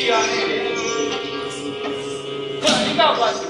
是啊，可你到关。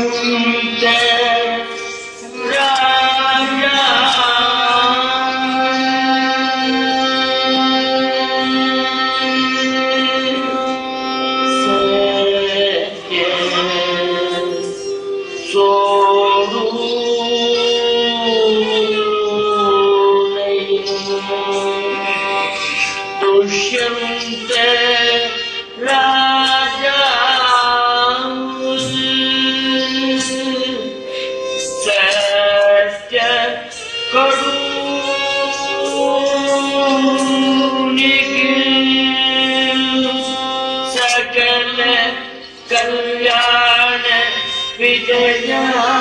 There. Yeah.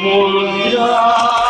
Mundial.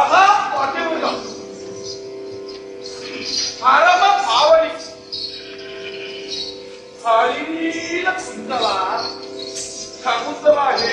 బాగా పట్టుకుందాం పరమ పావని హరినీల కుందవా కుందవా హే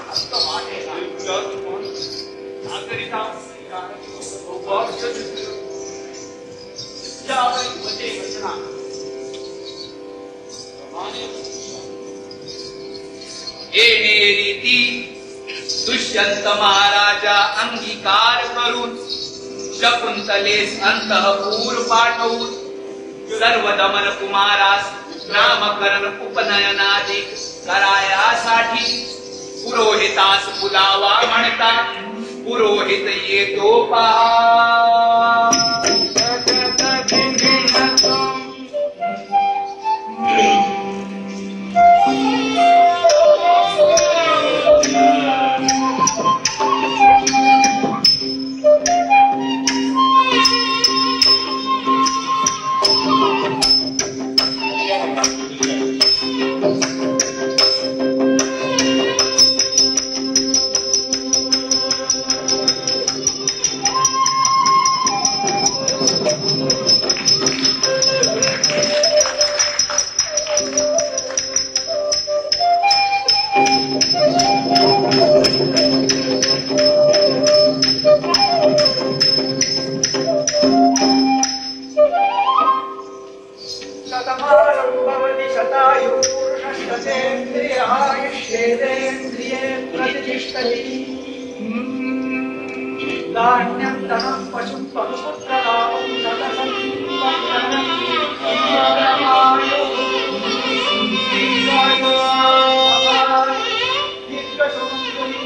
रीती दुष्यंत महाराजा अंगीकार करून शकुंतलेस अंतपूर पाठवून सर्व दमन कुमारास नामकरण उपनयनादी करायासाठी पुरोहितास बुलावा म्हणता पुरोहित येतो पहा शतमानं शतायुर्षशतेन्द्रियायुष्येतेन्द्रिये प्रतिष्ठति धान्यं धनं पशुं पशुपुत्रलाभं सततं वन्दनमायो विश्वसुन्दरी